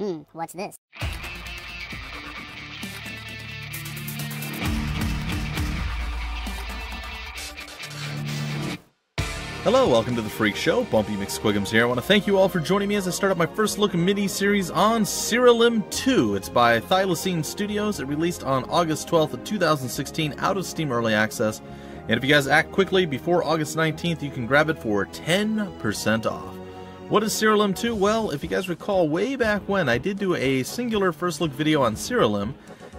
Hmm, what's this? Hello, welcome to the Phreak Show. Bumpy McSquigums here. I want to thank you all for joining me as I start up my first look mini-series on Siralim 2. It's by Thylacine Studios. It released on August 12th of 2016 out of Steam Early Access. And if you guys act quickly before August 19th, you can grab it for 10% off. What is Siralim 2? Well, if you guys recall way back when, I did do a singular first look video on Siralim,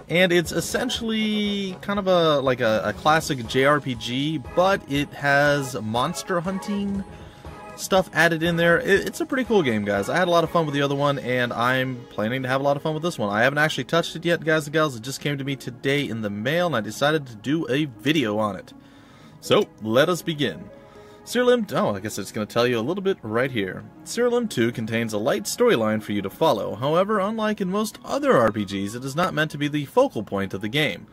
and it's essentially kind of a like a, a, classic JRPG, but it has monster hunting stuff added in there. It, it's a pretty cool game, guys. I had a lot of fun with the other one, and I'm planning to have a lot of fun with this one. I haven't actually touched it yet, guys and gals. It just came to me today in the mail, and I decided to do a video on it. So, let us begin. Siralim, oh, I guess it's going to tell you a little bit right here. Siralim 2 contains a light storyline for you to follow, however, unlike in most other RPGs, it is not meant to be the focal point of the game.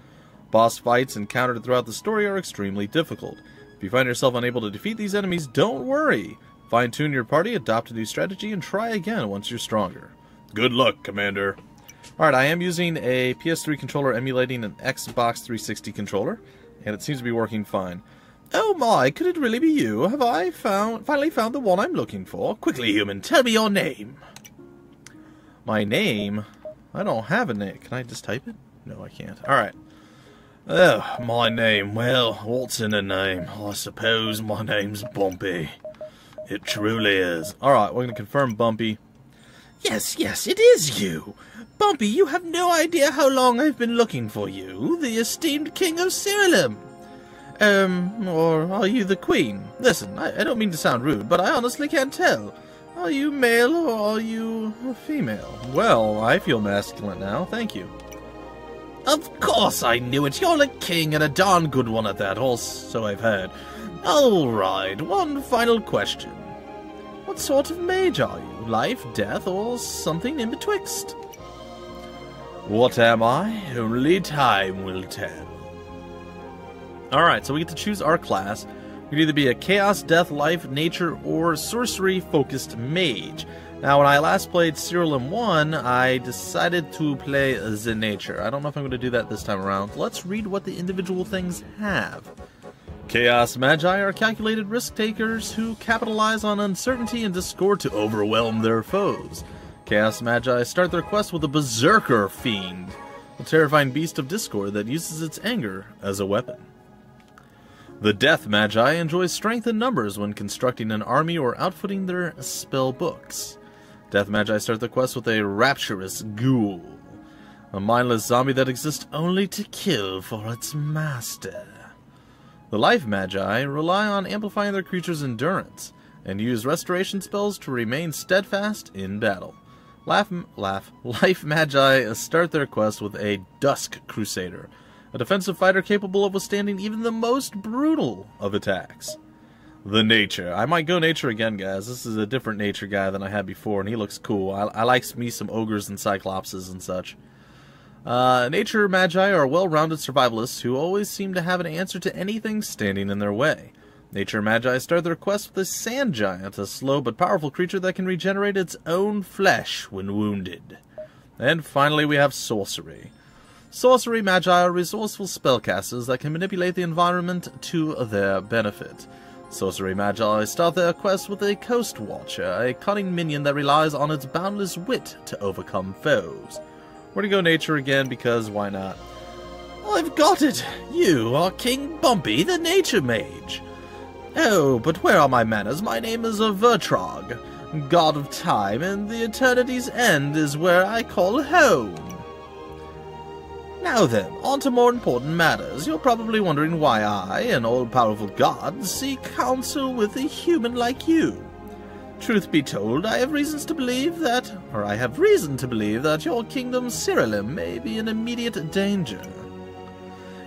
Boss fights encountered throughout the story are extremely difficult. If you find yourself unable to defeat these enemies, don't worry. Fine tune your party, adopt a new strategy, and try again once you're stronger. Good luck, Commander. Alright, I am using a PS3 controller emulating an Xbox 360 controller, and it seems to be working fine. Oh my, could it really be you? Have I found finally found the one I'm looking for? Quickly, human, tell me your name. My name? I don't have a name. Can I just type it? No, I can't. Alright. Oh, my name. Well, what's in a name? Oh, I suppose my name's Bumpy. It truly is. Alright, we're going to confirm Bumpy. Yes, yes, it is you. Bumpy, you have no idea how long I've been looking for you, the esteemed king of Siralim. Um, or are you the queen? Listen, I, I, don't mean to sound rude, but I honestly can't tell. Are you male or are you female? Well, I feel masculine now, thank you. Of course I knew it. You're a king and a darn good one at that, or so I've heard. Alright, one final question. What sort of mage are you? Life, death, or something in betwixt? What am I? Only time will tell. Alright, so we get to choose our class. We can either be a Chaos, Death, Life, Nature, or Sorcery-focused Mage. Now, when I last played Siralim 1, I decided to play the Nature. I don't know if I'm going to do that this time around. Let's read what the individual things have. Chaos Magi are calculated risk takers who capitalize on uncertainty and discord to overwhelm their foes. Chaos Magi start their quest with a Berserker Fiend, a terrifying beast of discord that uses its anger as a weapon. The Death Magi enjoy strength in numbers when constructing an army or outfitting their spell books. Death Magi start the quest with a rapturous ghoul, a mindless zombie that exists only to kill for its master. The Life Magi rely on amplifying their creature's endurance and use restoration spells to remain steadfast in battle. Laugh, laugh, Life Magi start their quest with a Dusk Crusader, a defensive fighter capable of withstanding even the most brutal of attacks. The Nature. I might go Nature again, guys. This is a different Nature guy than I had before, and he looks cool. I, I like me some Ogres and Cyclopses and such. Uh, nature Magi are well-rounded survivalists who always seem to have an answer to anything standing in their way. Nature Magi start their quest with a Sand Giant, a slow but powerful creature that can regenerate its own flesh when wounded. And finally we have Sorcery. Sorcery Magi are resourceful spellcasters that can manipulate the environment to their benefit. Sorcery Magi start their quest with a Coast Watcher, a cunning minion that relies on its boundless wit to overcome foes. We're gonna go Nature again because why not? I've got it! You are King Bumpy, the Nature Mage! Oh, but where are my manners? My name is Vertraag, God of Time, and the Eternity's End is where I call home. Now then, on to more important matters. You're probably wondering why I, an all-powerful god, seek counsel with a human like you. Truth be told, I have reasons to believe that, or I have reason to believe that your kingdom Siralim may be in immediate danger.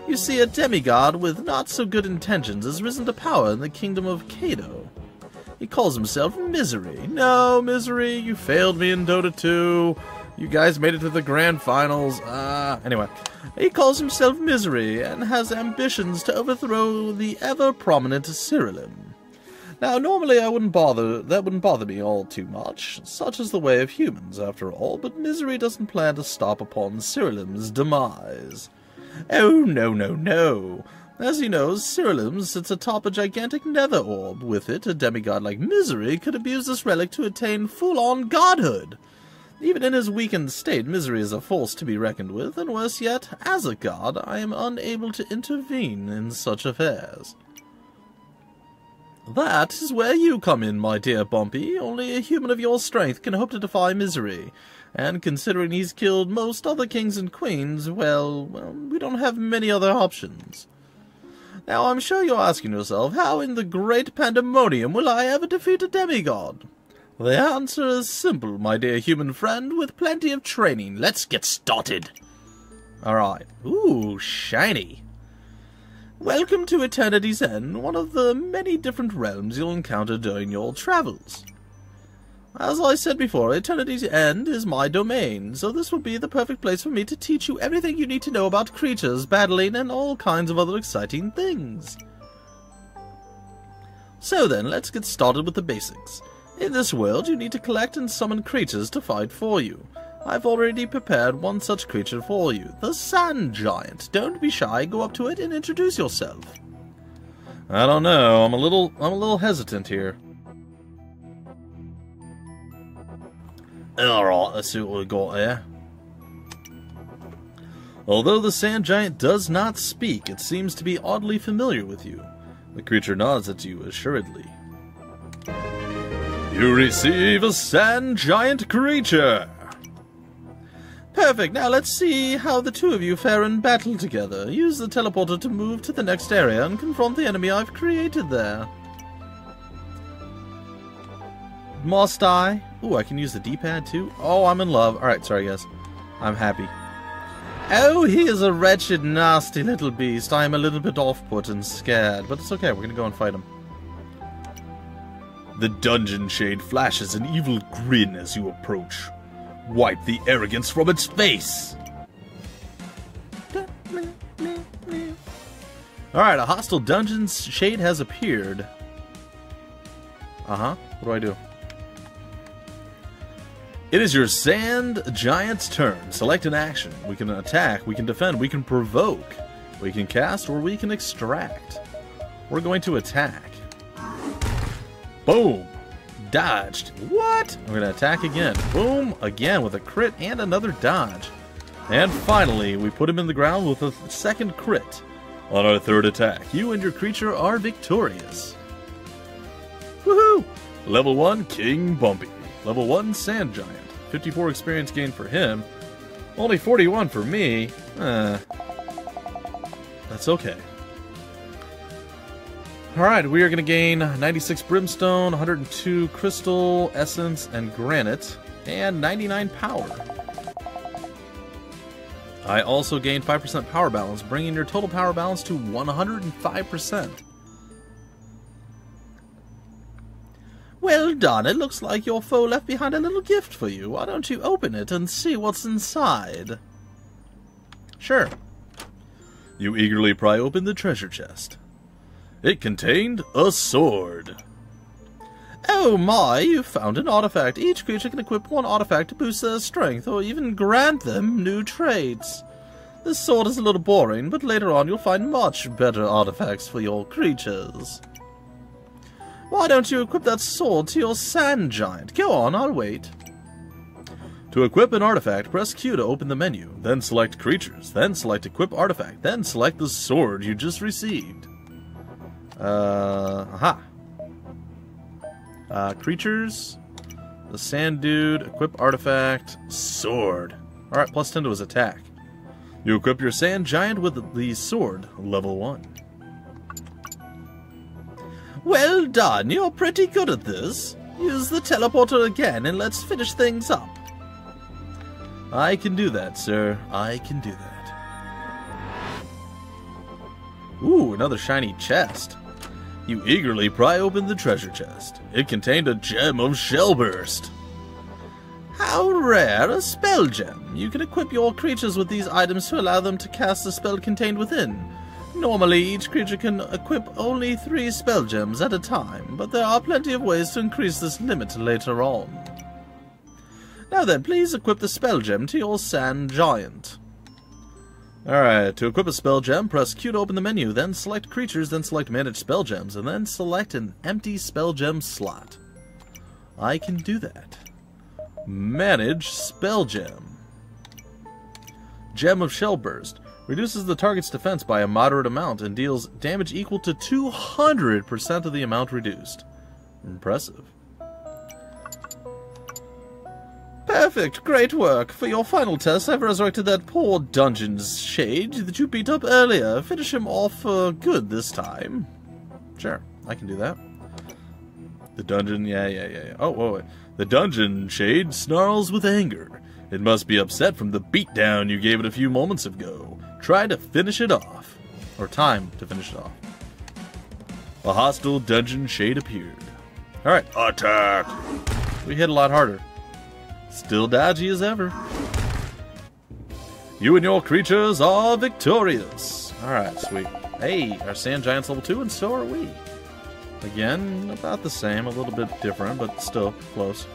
You see, a demigod with not so good intentions has risen to power in the kingdom of Kado. He calls himself Misery. No, Misery, you failed me in Dota 2. You guys made it to the grand finals. Uh, anyway, he calls himself Misery and has ambitions to overthrow the ever prominent Siralim. Now, normally I wouldn't bother, that wouldn't bother me all too much. Such is the way of humans, after all, but misery doesn't plan to stop upon Siralim's demise. Oh, no, no, no. As he knows, Cyrilimm sits atop a gigantic nether orb. With it, a demigod like Misery could abuse this relic to attain full-on godhood. Even in his weakened state, Misery is a force to be reckoned with, and worse yet, as a god, I am unable to intervene in such affairs. That is where you come in, my dear Bumpy. Only a human of your strength can hope to defy Misery. And considering he's killed most other kings and queens, well, well, we don't have many other options. Now, I'm sure you're asking yourself, how in the great pandemonium will I ever defeat a demigod? The answer is simple, my dear human friend, with plenty of training. Let's get started. Alright. Ooh, shiny. Welcome to Eternity's End, one of the many different realms you'll encounter during your travels. As I said before, Eternity's End is my domain, so this will be the perfect place for me to teach you everything you need to know about creatures, battling, and all kinds of other exciting things. So then, let's get started with the basics. In this world, you need to collect and summon creatures to fight for you. I've already prepared one such creature for you, the Sand Giant. Don't be shy, go up to it and introduce yourself. I don't know, I'm a little I'm a little hesitant here. Alright, let's see what we got here. Although the sand giant does not speak, it seems to be oddly familiar with you. The creature nods at you assuredly. You receive a sand giant creature! Perfect, now let's see how the two of you fare in battle together. Use the teleporter to move to the next area and confront the enemy I've created there. Must I? Ooh, I can use the D-pad too? Oh, I'm in love. Alright, sorry guys. I'm happy. Oh, he is a wretched, nasty little beast. I am a little bit off-put and scared, but it's okay. We're gonna go and fight him. The dungeon shade flashes an evil grin as you approach. Wipe the arrogance from its face! Alright, a hostile dungeon shade has appeared. Uh-huh. What do I do? It is your Sand Giant's turn. Select an action. We can attack, we can defend, we can provoke, we can cast, or we can extract. We're going to attack. Boom! Dodged. What? I'm going to attack again. Boom! Again with a crit and another dodge. And finally, we put him in the ground with a second crit. On our third attack, you and your creature are victorious. Woohoo! Level 1, King Bumpy. Level 1, Sand Giant. 54 experience gain for him. Only 41 for me. Eh. That's okay. Alright, we are going to gain 96 Brimstone, 102 Crystal, Essence, and Granite, and 99 Power. I also gained 5% Power Balance, bringing your total Power Balance to 105%. Well done, it looks like your foe left behind a little gift for you. Why don't you open it and see what's inside? Sure. You eagerly pry open the treasure chest. It contained a sword. Oh my, you found an artifact. Each creature can equip one artifact to boost their strength or even grant them new traits. This sword is a little boring, but later on you'll find much better artifacts for your creatures. Why don't you equip that sword to your sand giant? Go on, I'll wait. To equip an artifact, press Q to open the menu, then select Creatures, then select Equip Artifact, then select the sword you just received. Uh, aha. Uh, creatures, the Sand Dude, Equip Artifact, Sword. Alright, plus 10 to his attack. You equip your Sand Giant with the Sword, level 1. Well done, you're pretty good at this. Use the teleporter again and let's finish things up. I can do that, sir. I can do that. Ooh, another shiny chest. You eagerly pry open the treasure chest. It contained a gem of Shellburst. How rare, a spell gem. You can equip your creatures with these items to allow them to cast the spell contained within. Normally, each creature can equip only three spell gems at a time, but there are plenty of ways to increase this limit later on. Now then, please equip the spell gem to your sand giant. Alright, to equip a spell gem, press Q to open the menu, then select creatures, then select manage spell gems, and then select an empty spell gem slot. I can do that. Manage spell gem. Gem of Shell Burst. Reduces the target's defense by a moderate amount and deals damage equal to 200% of the amount reduced. Impressive. Perfect, great work. For your final test, I've resurrected that poor Dungeon's Shade that you beat up earlier. Finish him off uh, good this time. Sure, I can do that. The dungeon, yeah, yeah, yeah, yeah. Oh, wait, wait. The Dungeon Shade snarls with anger. It must be upset from the beatdown you gave it a few moments ago. Try to finish it off. Or time to finish it off. A hostile Dungeon Shade appeared. Alright, attack! We hit a lot harder. Still dodgy as ever. You and your creatures are victorious. Alright, sweet. Hey, our sand giant's level 2 and so are we. Again, about the same, a little bit different, but still close.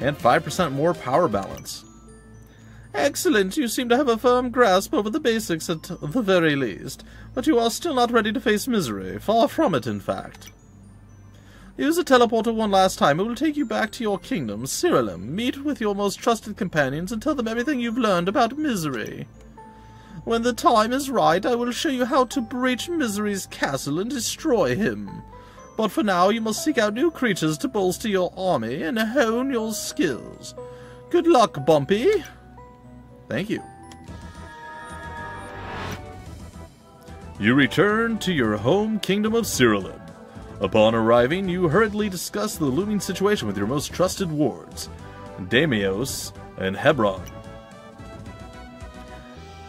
And 5% more power balance. Excellent, you seem to have a firm grasp over the basics at the very least, but you are still not ready to face misery. Far from it, in fact. Use the teleporter one last time. It will take you back to your kingdom, Siralim. Meet with your most trusted companions and tell them everything you've learned about misery. When the time is right, I will show you how to breach Misery's castle and destroy him. But for now, you must seek out new creatures to bolster your army and hone your skills. Good luck, Bumpy. Thank you. You return to your home kingdom of Siralim. Upon arriving, you hurriedly discuss the looming situation with your most trusted wards, Damios and Hebron.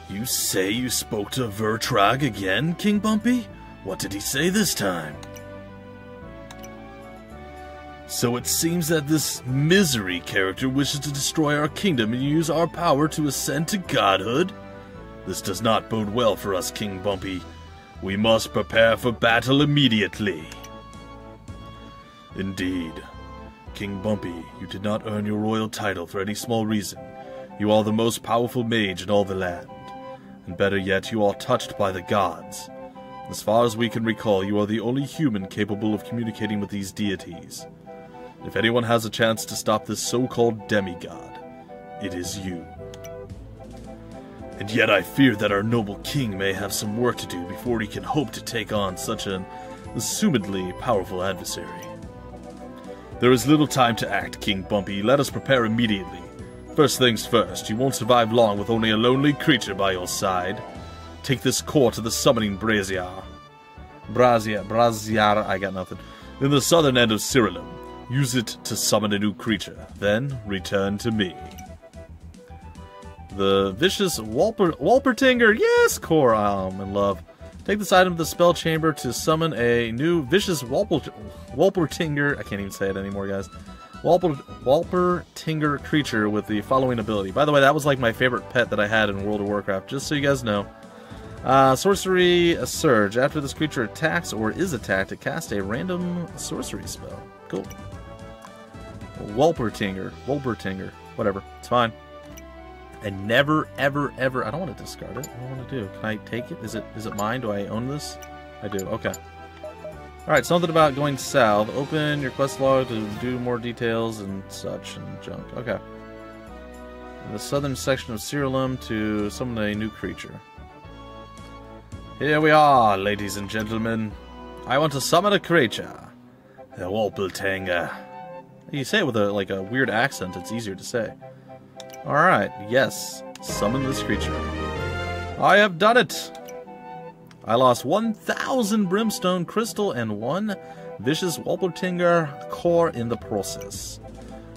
You say you spoke to Vertraag again, King Bumpy? What did he say this time? So it seems that this misery character wishes to destroy our kingdom and use our power to ascend to godhood? This does not bode well for us, King Bumpy. We must prepare for battle immediately. Indeed. King Bumpy, you did not earn your royal title for any small reason. You are the most powerful mage in all the land. And better yet, you are touched by the gods. As far as we can recall, you are the only human capable of communicating with these deities. If anyone has a chance to stop this so-called demigod, it is you. And yet I fear that our noble king may have some work to do before he can hope to take on such an assumedly powerful adversary. There is little time to act, King Bumpy. Let us prepare immediately. First things first, you won't survive long with only a lonely creature by your side. Take this core to the summoning brazier. Brazier, brazier, I got nothing. In the southern end of Siralim. Use it to summon a new creature. Then return to me. The vicious Walper Walpertinger, yes, core, I'm in love. Take this item to the spell chamber to summon a new vicious Walper, Walpertinger. I can't even say it anymore, guys. Walper, Walpertinger creature with the following ability. By the way, that was like my favorite pet that I had in World of Warcraft, just so you guys know. Uh, sorcery a Surge. After this creature attacks or is attacked, it casts a random sorcery spell. Cool. Walpertinger. Walpertinger. Whatever. It's fine. And never, ever, ever. I don't want to discard it. What do I want to do? Can I take it? Is it is it mine? Do I own this? I do. Okay. All right. Something about going south. Open your quest log to do more details and such and junk. Okay. In the southern section of Siralim to summon a new creature. Here we are, ladies and gentlemen. I want to summon a creature. A Walpeltanger. You say it with a like a weird accent. It's easier to say. Alright, yes. Summon this creature. I have done it! I lost 1,000 Brimstone Crystal and one Vicious Walpertinger core in the process.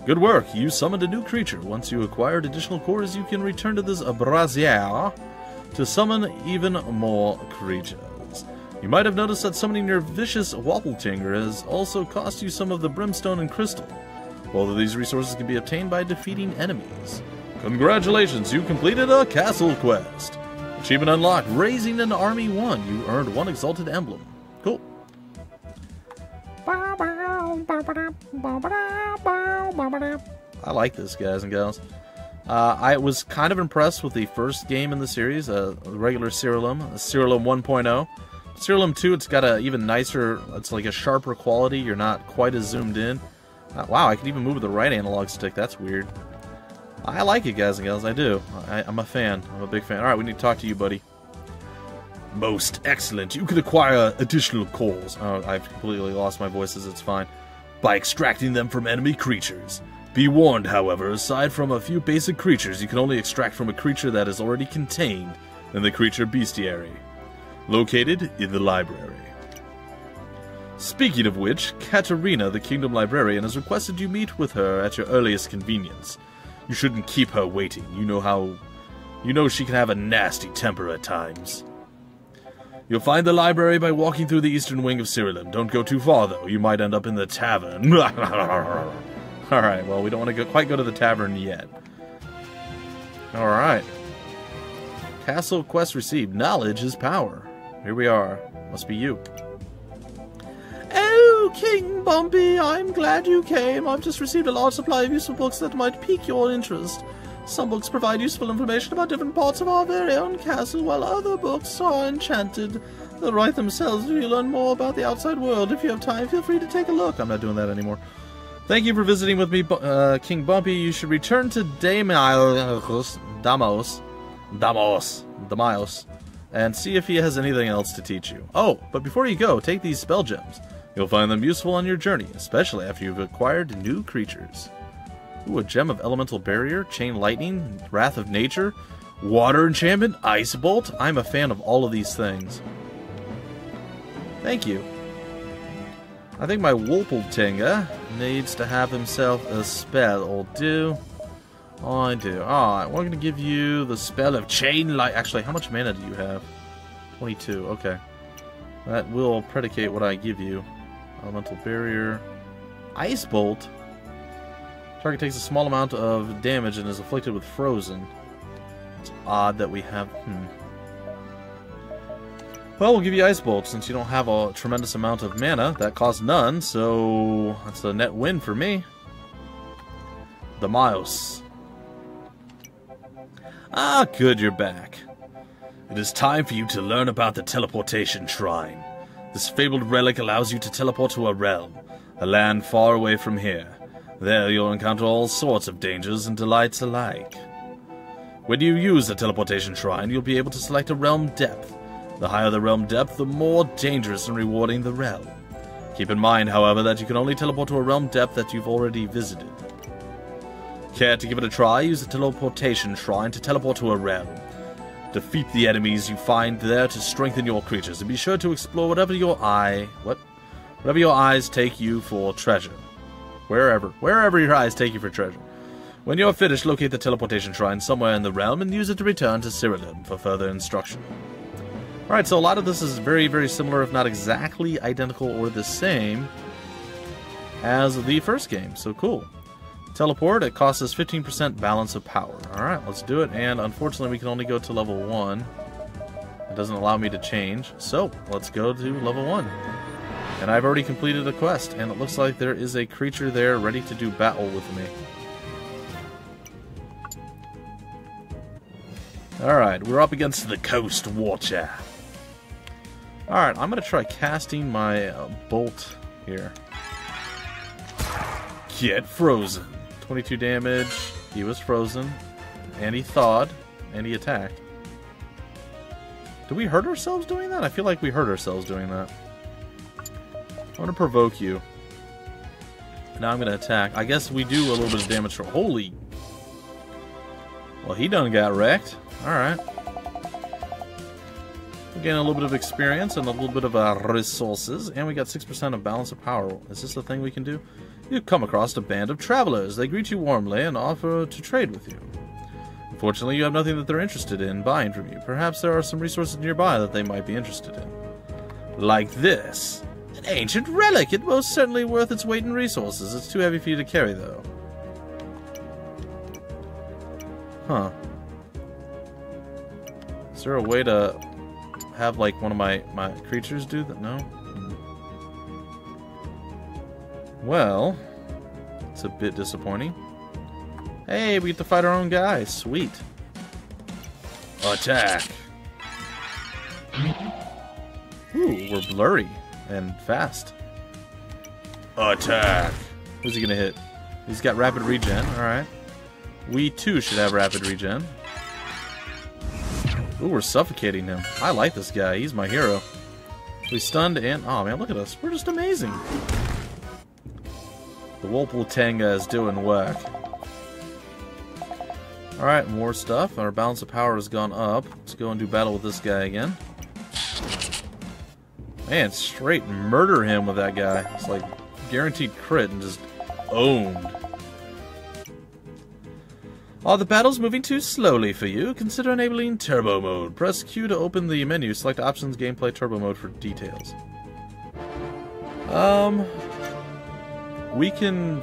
Good work, you summoned a new creature. Once you acquired additional cores, you can return to this brazier to summon even more creatures. You might have noticed that summoning your Vicious Walpertinger has also cost you some of the Brimstone and Crystal. Both of these resources can be obtained by defeating enemies. Congratulations, you completed a castle quest. Achievement unlocked. Raising an army 1. You earned one exalted emblem. Cool. I like this, guys and gals. Uh, I was kind of impressed with the first game in the series, uh, regular Siralim, Siralim 1.0. Siralim 2, it's got a even nicer, it's like a sharper quality. You're not quite as zoomed in. Uh, wow, I can even move with the right analog stick. That's weird. I like it, guys and gals. I do. I, I'm a fan. I'm a big fan. All right, we need to talk to you, buddy. Most excellent. You can acquire additional cores. Oh, I've completely lost my voices. It's fine. By extracting them from enemy creatures. Be warned, however, aside from a few basic creatures, you can only extract from a creature that is already contained in the creature bestiary. Located in the library. Speaking of which, Katarina, the Kingdom Librarian, has requested you meet with her at your earliest convenience. You shouldn't keep her waiting. You know how... You know she can have a nasty temper at times. You'll find the library by walking through the eastern wing of Siralim. Don't go too far, though. You might end up in the tavern. Alright, well, we don't want to go, quite go to the tavern yet. Alright. Castle quest received. Knowledge is power. Here we are. Must be you. King Bumpy, I'm glad you came. I've just received a large supply of useful books that might pique your interest. Some books provide useful information about different parts of our very own castle, while other books are enchanted. They'll write themselves so you learn more about the outside world. If you have time, feel free to take a look. I'm not doing that anymore. Thank you for visiting with me, uh, King Bumpy. You should return to Damos, Damos, Damos, Damos, and see if he has anything else to teach you. Oh, but before you go, take these spell gems. You'll find them useful on your journey, especially after you've acquired new creatures. Ooh, a gem of elemental barrier, chain lightning, wrath of nature, water enchantment, ice bolt. I'm a fan of all of these things. Thank you. I think my Wolpeltinga needs to have himself a spell or do. Oh, I do. Alright, we're going to give you the spell of Chain Light. Actually, how much mana do you have? 22, okay. That will predicate what I give you. Elemental Barrier. Ice Bolt. Target takes a small amount of damage and is afflicted with Frozen. It's odd that we have... Hmm. Well, we'll give you Ice Bolt since you don't have a tremendous amount of mana. That costs none, so that's a net win for me. The Miles. Ah, good, you're back. It is time for you to learn about the Teleportation Shrine. This fabled relic allows you to teleport to a realm, a land far away from here. There you'll encounter all sorts of dangers and delights alike. When you use the teleportation shrine, you'll be able to select a realm depth. The higher the realm depth, the more dangerous and rewarding the realm. Keep in mind, however, that you can only teleport to a realm depth that you've already visited. Care to give it a try? Use the teleportation shrine to teleport to a realm. Defeat the enemies you find there to strengthen your creatures, and be sure to explore whatever your eye what whatever your eyes take you for treasure. Wherever, wherever your eyes take you for treasure. When you're finished, locate the teleportation shrine somewhere in the realm and use it to return to Siralim for further instruction. Alright, so a lot of this is very, very similar, if not exactly identical or the same as the first game, so cool. Teleport, it costs us 15% balance of power. Alright, let's do it, and unfortunately we can only go to level 1. It doesn't allow me to change, so let's go to level 1. And I've already completed a quest, and it looks like there is a creature there ready to do battle with me. Alright, we're up against the Coast Watcher. Alright, I'm going to try casting my uh, bolt here. Get frozen. 22 damage. He was frozen. And he thawed. And he attacked. Did we hurt ourselves doing that? I feel like we hurt ourselves doing that. I want to provoke you. Now I'm going to attack. I guess we do a little bit of damage for... Holy... Well, he done got wrecked. Alright. Again, a little bit of experience and a little bit of uh, resources. And we got 6% of balance of power. Is this the thing we can do? You come across a band of travelers. They greet you warmly and offer to trade with you. Unfortunately, you have nothing that they're interested in buying from you. Perhaps there are some resources nearby that they might be interested in. Like this. An ancient relic! It's most certainly worth its weight in resources. It's too heavy for you to carry, though. Huh. Is there a way to have like one of my my creatures do that? No. Well, it's a bit disappointing. Hey, we get to fight our own guy. Sweet. Attack. Ooh, we're blurry and fast. Attack. Who's he gonna hit? He's got rapid regen. All right. We too should have rapid regen. Ooh, we're suffocating him. I like this guy. He's my hero. We stunned and... Oh, man, look at us. We're just amazing. Whirlpool Tenga is doing work. Alright, more stuff. Our balance of power has gone up. Let's go and do battle with this guy again. Man, straight murder him with that guy. It's like guaranteed crit and just owned. Are the battles moving too slowly for you? Consider enabling Turbo Mode. Press Q to open the menu. Select Options, Gameplay, Turbo Mode for details. Um, we can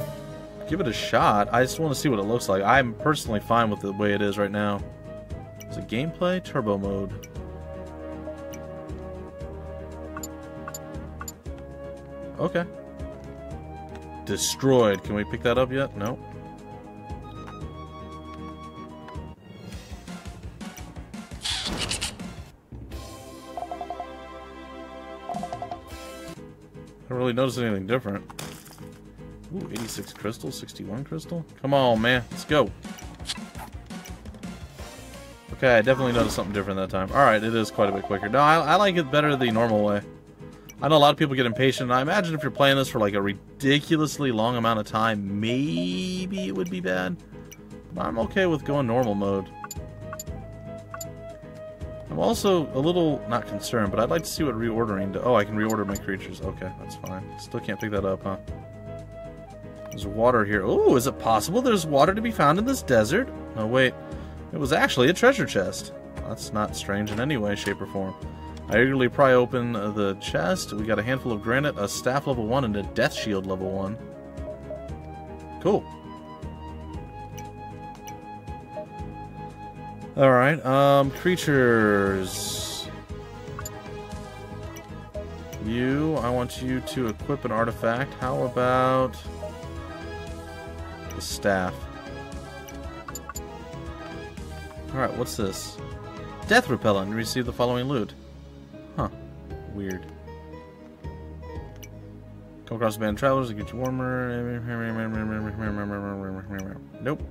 give it a shot. I just want to see what it looks like. I'm personally fine with the way it is right now. Is it Gameplay, Turbo Mode? Okay. Destroyed. Can we pick that up yet? No. I don't really notice anything different. Ooh, 86 crystal, 61 crystal. Come on, man. Let's go. Okay, I definitely noticed something different that time. Alright, it is quite a bit quicker. No, I, I like it better the normal way. I know a lot of people get impatient, and I imagine if you're playing this for like a ridiculously long amount of time, maybe it would be bad. But I'm okay with going normal mode. I'm also a little, not concerned, but I'd like to see what reordering do. Oh, I can reorder my creatures. Okay, that's fine. Still can't pick that up, huh? There's water here. Oh, is it possible there's water to be found in this desert? No, wait. It was actually a treasure chest. That's not strange in any way, shape, or form. I eagerly pry open the chest. We got a handful of granite, a staff level 1, and a death shield level 1. Cool. Alright, um, creatures. You, I want you to equip an artifact. How about the staff? Alright, what's this? Death repellent. Receive the following loot. Huh. Weird. Come across a band of travelers to get you warmer. Nope.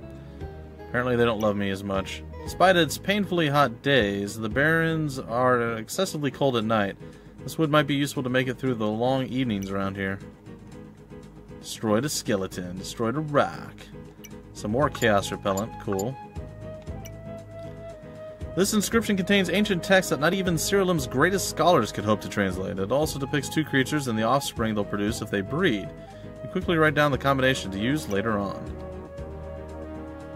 Apparently they don't love me as much. Despite its painfully hot days, the Barrens are excessively cold at night. This wood might be useful to make it through the long evenings around here. Destroyed a skeleton. Destroyed a rock. Some more chaos repellent. Cool. This inscription contains ancient text that not even Siralim's greatest scholars could hope to translate. It also depicts two creatures and the offspring they'll produce if they breed. You quickly write down the combination to use later on.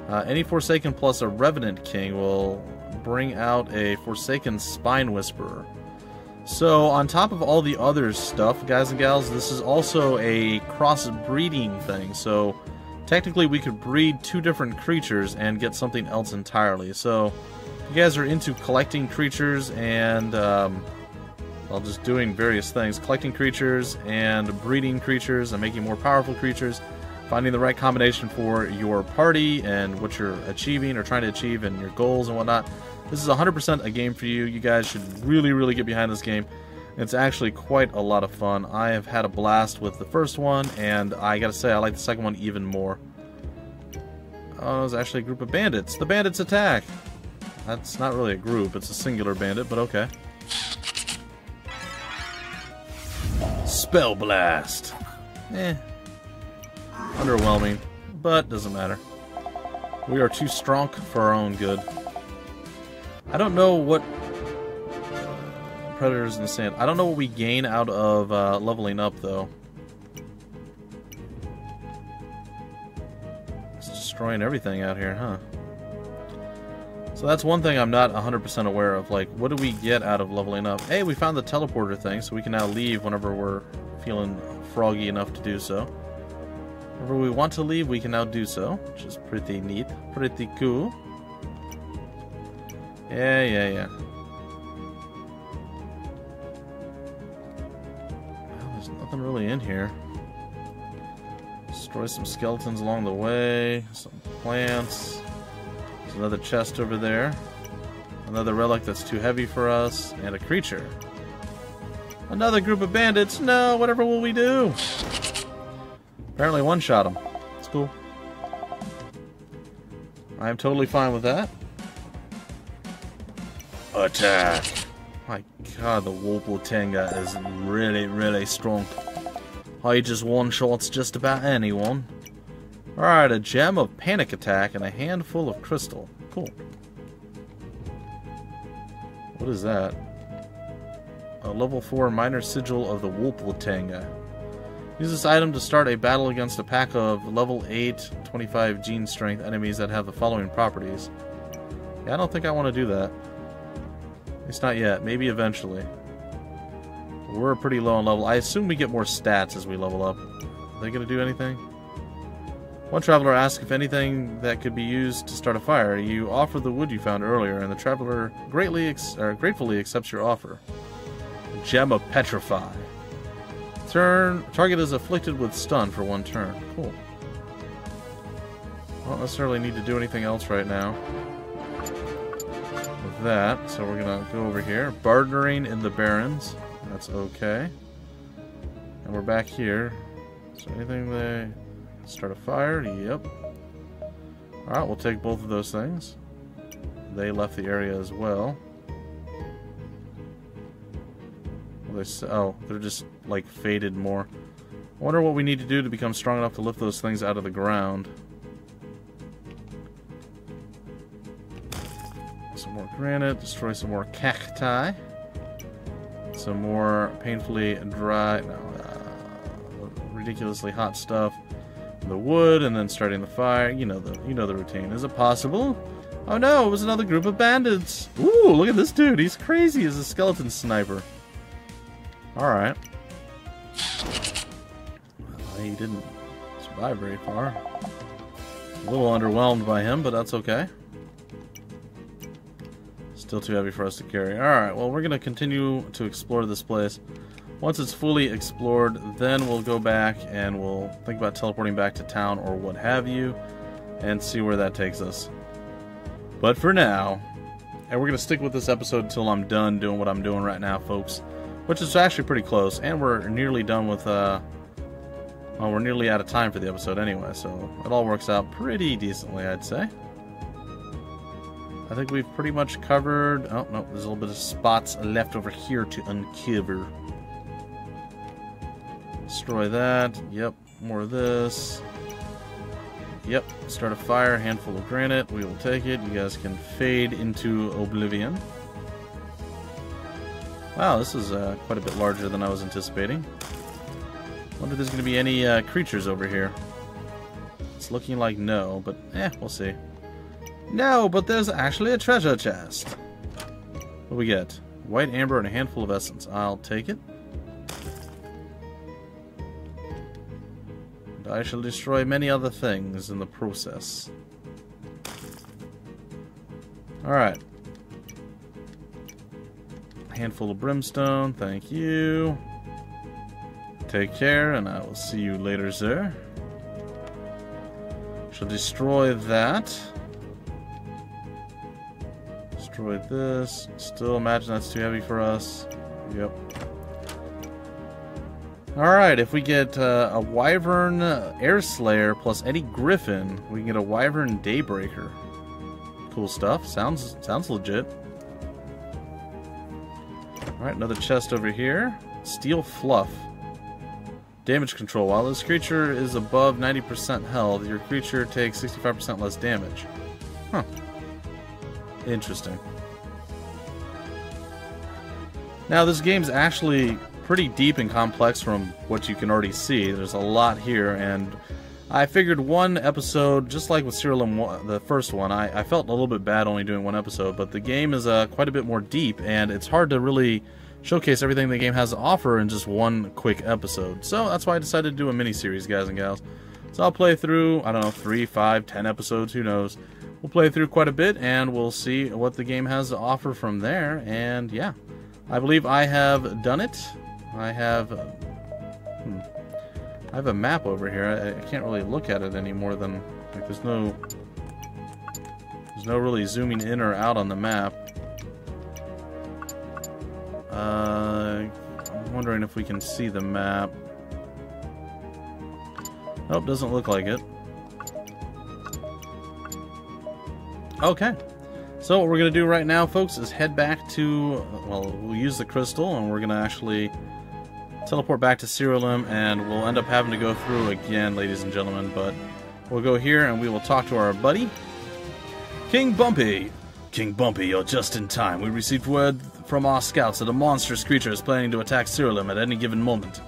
Uh, any Forsaken plus a Revenant King will bring out a Forsaken Spine Whisperer. So, on top of all the other stuff, guys and gals, this is also a cross-breeding thing. So, technically we could breed two different creatures and get something else entirely. So, you guys are into collecting creatures and, um, well, just doing various things. Collecting creatures and breeding creatures and making more powerful creatures finding the right combination for your party and what you're achieving or trying to achieve and your goals and whatnot. This is 100% a game for you. You guys should really, really get behind this game. It's actually quite a lot of fun. I have had a blast with the first one, and I gotta say, I like the second one even more. Oh, it was actually a group of bandits. The bandits attack! That's not really a group, it's a singular bandit, but okay. Spell Blast! Eh, underwhelming, but doesn't matter. We are too strong for our own good. I don't know what predators in the sand. I don't know what we gain out of uh, leveling up though. It's destroying everything out here, huh? So that's one thing I'm not 100% aware of. Like, what do we get out of leveling up? Hey, we found the teleporter thing, so we can now leave whenever we're feeling froggy enough to do so. Whenever we want to leave, we can now do so, which is pretty neat, pretty cool. Yeah, yeah, yeah. Well, there's nothing really in here. Destroy some skeletons along the way, some plants. There's another chest over there. Another relic that's too heavy for us, and a creature. Another group of bandits? No, whatever will we do? Apparently one shot them. It's cool. I am totally fine with that. Attack! My god, the Wolputenga is really, really strong. He just one-shots just about anyone. Alright, a gem of panic attack and a handful of crystal. Cool. What is that? A level 4 minor sigil of the Wolputenga. Use this item to start a battle against a pack of level 8, 25 gene strength enemies that have the following properties. Yeah, I don't think I want to do that. Least not yet. Maybe eventually. We're pretty low on level. I assume we get more stats as we level up. Are they going to do anything? One traveler asks if anything that could be used to start a fire. You offer the wood you found earlier, and the traveler greatly gratefully accepts your offer. Gem of Petrify. Turn target is afflicted with stun for one turn. Cool. I Don't necessarily need to do anything else right now. That, so we're gonna go over here. Bartering in the Barrens. That's okay. And we're back here. There anything they start a fire? Yep. Alright, we'll take both of those things. They left the area as well. They oh, they're just like faded more. I wonder what we need to do to become strong enough to lift those things out of the ground. Granite, destroy some more cacti. Some more painfully dry, no, uh, ridiculously hot stuff. The wood, and then starting the fire. You know the you know the routine. Is it possible? Oh no, it was another group of bandits. Ooh, look at this dude. He's crazy as a skeleton sniper. Alright. Well, he didn't survive very far. A little underwhelmed by him, but that's okay. Still too heavy for us to carry. Alright, well, we're going to continue to explore this place. Once it's fully explored, then we'll go back and we'll think about teleporting back to town or what have you, and see where that takes us. But for now, and we're going to stick with this episode until I'm done doing what I'm doing right now, folks which is actually pretty close. And we're nearly done with, uh, well, we're nearly out of time for the episode anyway, so it all works out pretty decently, I'd say. I think we've pretty much covered... Oh, no, there's a little bit of spots left over here to uncover. Destroy that. Yep, more of this. Yep, start a fire, handful of granite. We will take it. You guys can fade into oblivion. Wow, this is uh, quite a bit larger than I was anticipating. Wonder if there's going to be any uh, creatures over here. It's looking like no, but eh, we'll see. No, but there's actually a treasure chest. What do we get? White amber and a handful of essence. I'll take it. And I shall destroy many other things in the process. Alright handful of brimstone. Thank you. Take care, and I will see you later, sir. Shall destroy that. Destroy this. Still imagine that's too heavy for us. Yep. Alright, if we get uh, a Wyvern Air Slayer plus Eddie Griffin, we can get a Wyvern Daybreaker. Cool stuff. Sounds sounds legit. Alright, another chest over here. Steel Fluff. Damage control. While this creature is above 90% health, your creature takes 65% less damage. Huh. Interesting. Now, this game's actually pretty deep and complex from what you can already see. There's a lot here, and I figured one episode, just like with Serial the first one, I, I, felt a little bit bad only doing one episode, but the game is uh, quite a bit more deep, and it's hard to really showcase everything the game has to offer in just one quick episode. So that's why I decided to do a mini-series, guys and gals. So I'll play through, I don't know, three, five, ten episodes, who knows. We'll play through quite a bit, and we'll see what the game has to offer from there, and yeah. I believe I have done it. I have Hmm. I have a map over here. I, I can't really look at it any more than... Like, there's no... There's no really zooming in or out on the map. Uh, I'm wondering if we can see the map. Nope, doesn't look like it. Okay. So what we're going to do right now, folks, is head back to... Well, we'll use the crystal, and we're going to actually teleport back to Siralim, and we'll end up having to go through again, ladies and gentlemen, but we'll go here, and we will talk to our buddy, King Bumpy. King Bumpy, you're just in time. We received word from our scouts that a monstrous creature is planning to attack Siralim at any given moment.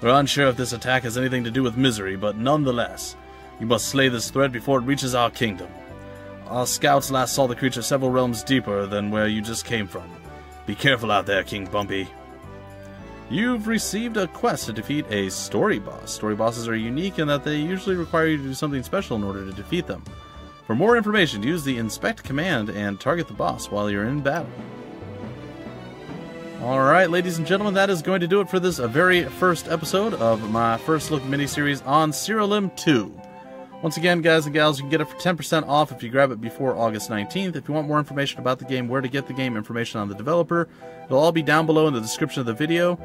We're unsure if this attack has anything to do with misery, but nonetheless, you must slay this threat before it reaches our kingdom. Our scouts last saw the creature several realms deeper than where you just came from. Be careful out there, King Bumpy. You've received a quest to defeat a story boss. Story bosses are unique in that they usually require you to do something special in order to defeat them. For more information, use the inspect command and target the boss while you're in battle. Alright, ladies and gentlemen, that is going to do it for this very first episode of my first look miniseries on Siralim 2. Once again, guys and gals, you can get it for 10% off if you grab it before August 19th. If you want more information about the game, where to get the game, information on the developer, it'll all be down below in the description of the video.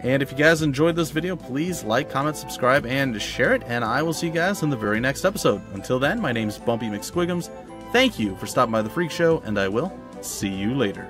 And if you guys enjoyed this video, please like, comment, subscribe, and share it. And I will see you guys in the very next episode. Until then, my name is Bumpy McSquigums. Thank you for stopping by the Phreak Show, and I will see you later.